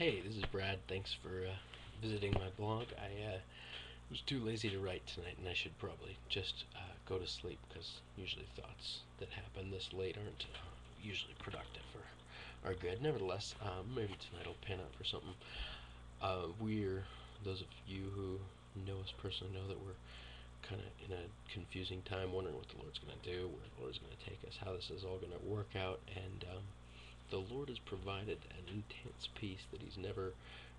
Hey, this is Brad. Thanks for uh, visiting my blog. I uh, was too lazy to write tonight, and I should probably just uh, go to sleep because usually thoughts that happen this late aren't uh, usually productive or are good. Nevertheless, um, maybe tonight I'll pan out for something. Uh, we're those of you who know us personally know that we're kind of in a confusing time, wondering what the Lord's going to do, where the Lord's going to take us, how this is all going to work out, and um, the Lord has provided an intense peace that He's never,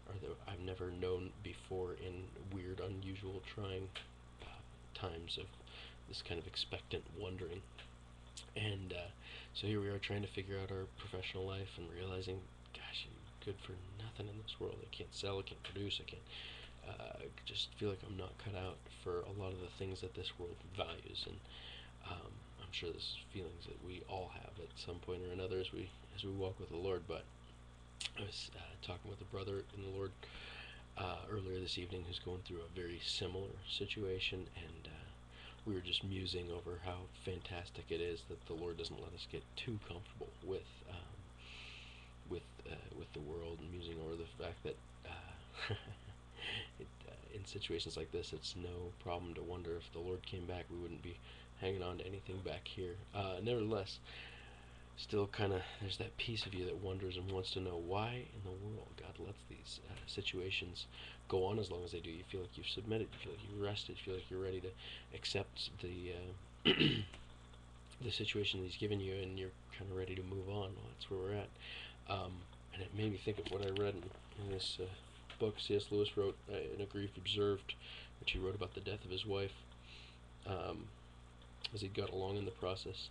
or that I've never known before in weird, unusual, trying uh, times of this kind of expectant wondering. And uh, so here we are trying to figure out our professional life and realizing, gosh, I'm good for nothing in this world. I can't sell, I can't produce, I can't uh, just feel like I'm not cut out for a lot of the things that this world values, and um, I'm feelings that we all have at some point or another as we as we walk with the Lord. But I was uh, talking with a brother in the Lord uh, earlier this evening who's going through a very similar situation, and uh, we were just musing over how fantastic it is that the Lord doesn't let us get too comfortable with. Um, with uh, with the world, and musing over the fact that uh, it, uh, in situations like this, it's no problem to wonder if the Lord came back, we wouldn't be hanging on to anything back here. Uh, nevertheless, still kind of there's that piece of you that wonders and wants to know why in the world God lets these uh, situations go on as long as they do. You feel like you've submitted, you feel like you've rested, you feel like you're ready to accept the uh, the situation that He's given you, and you're kind of ready to move on. Well, that's where we're at. Um, and it made me think of what I read in, in this uh, book C.S. Lewis wrote uh, in A Grief Observed, which he wrote about the death of his wife um, as he got along in the process.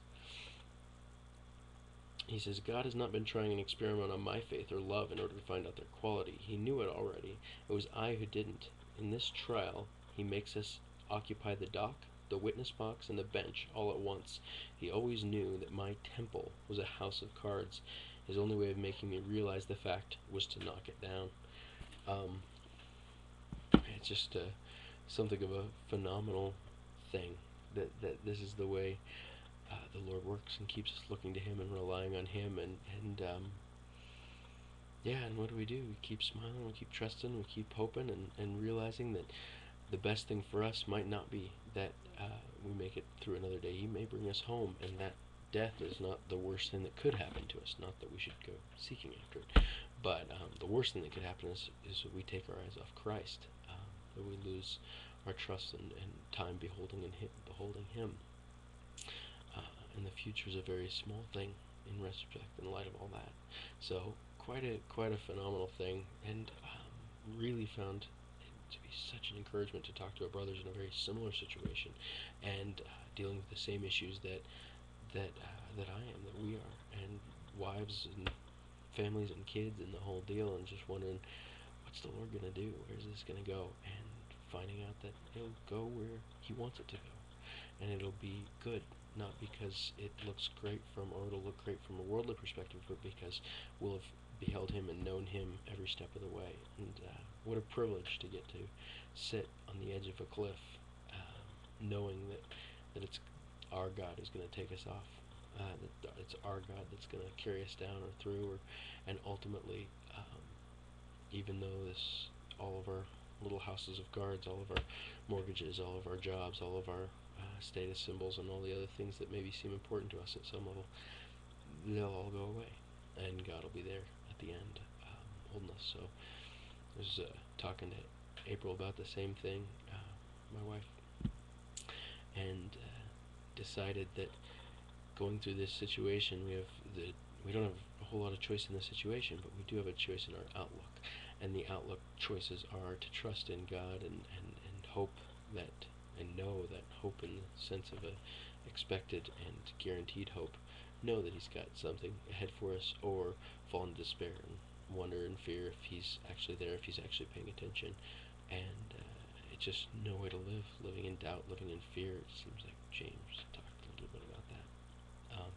He says, God has not been trying an experiment on my faith or love in order to find out their quality. He knew it already. It was I who didn't. In this trial, he makes us occupy the dock, the witness box, and the bench all at once. He always knew that my temple was a house of cards. His only way of making me realize the fact was to knock it down. Um, it's just uh, something of a phenomenal thing that that this is the way uh, the Lord works and keeps us looking to Him and relying on Him and and um, yeah, and what do we do? We keep smiling, we keep trusting, we keep hoping, and and realizing that the best thing for us might not be that uh, we make it through another day. He may bring us home, and that death is not the worst thing that could happen to us. Not that we should go seeking after it, but um, the worst thing that could happen is, is we take our eyes off Christ, um, that we lose our trust and, and time beholding and him, beholding Him. Uh, and the future is a very small thing in retrospect, in light of all that. So quite a quite a phenomenal thing, and um, really found it to be such an encouragement to talk to our brothers in a very similar situation, and uh, dealing with the same issues that that uh, that I am, that we are, and wives and families and kids and the whole deal, and just wondering what's the Lord gonna do? Where's this gonna go? And finding out that it'll go where He wants it to go, and it'll be good. Not because it looks great from, or it'll look great from a worldly perspective, but because we'll have beheld Him and known Him every step of the way. And uh, what a privilege to get to sit on the edge of a cliff, uh, knowing that that it's our God is going to take us off uh, that it's our God that's going to carry us down or through, or and ultimately, um, even though this, all of our little houses of cards, all of our mortgages, all of our jobs, all of our uh, status symbols, and all the other things that maybe seem important to us at some level, they'll all go away, and God will be there at the end, um, holding us. So, I was uh, talking to April about the same thing, uh, my wife, and uh, decided that going through this situation, we have the we don't have a whole lot of choice in the situation, but we do have a choice in our outlook, and the outlook choices are to trust in God and and, and hope that and know that hope in the sense of a expected and guaranteed hope, know that He's got something ahead for us, or fall into despair and wonder and fear if He's actually there, if He's actually paying attention, and uh, it's just no way to live, living in doubt, living in fear. It seems like James talked a little bit about that. Um,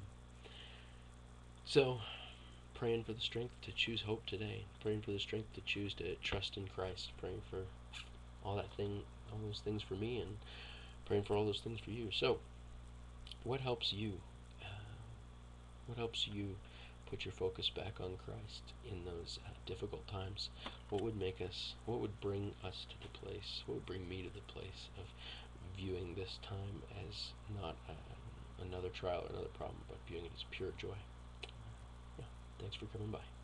so, praying for the strength to choose hope today. Praying for the strength to choose to trust in Christ. Praying for all that thing, all those things for me, and praying for all those things for you. So, what helps you? Uh, what helps you put your focus back on Christ in those uh, difficult times, what would make us, what would bring us to the place, what would bring me to the place of viewing this time as not uh, another trial or another problem, but viewing it as pure joy? Thanks for coming by.